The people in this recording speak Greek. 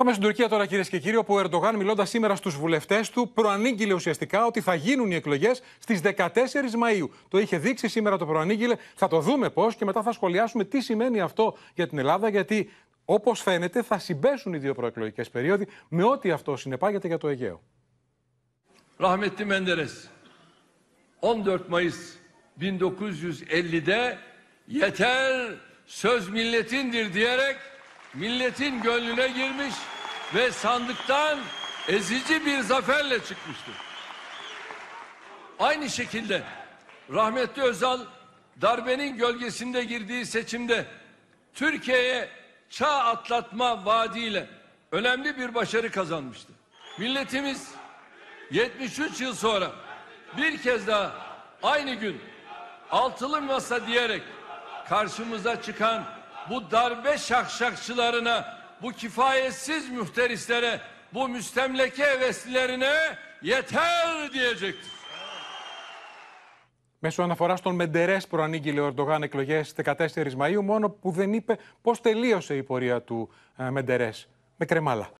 Πάμε στην Τουρκία τώρα, κυρίες και κύριοι, όπου ο Ερντογάν, μιλώντας σήμερα στους βουλευτές του, προανήγγειλε ουσιαστικά ότι θα γίνουν οι εκλογές στις 14 Μαου. Το είχε δείξει σήμερα, το προανήγγειλε. Θα το δούμε πώς και μετά θα σχολιάσουμε τι σημαίνει αυτό για την Ελλάδα, γιατί όπως φαίνεται θα συμπέσουν οι δύο προεκλογικές περίοδοι με ό,τι αυτό συνεπάγεται για το Αιγαίο. Rahmetli Menderes 14 Mayıs 1950'de yeter söz milletindir diyerek milletin gönlüne girmiş ve sandıktan ezici bir zaferle çıkmıştır. Aynı şekilde rahmetli Özal darbenin gölgesinde girdiği seçimde Türkiye'ye çağ atlatma vaadiyle önemli bir başarı kazanmıştı. Milletimiz 73 yıl sonra bir kez daha aynı gün altılı masa diyerek karşımıza çıkan bu darbe şakşakçılarına, bu kifayetsiz mühterislere, bu müstemleke heveslilerine yeter diyecektir. Μέσω αναφοράς στον Μεντερές προανήγγειλε ο Ερντογάν εκλογές 14 Μαου, μόνο που δεν είπε πώς τελείωσε η πορεία του Μεντερές. Με κρεμάλα.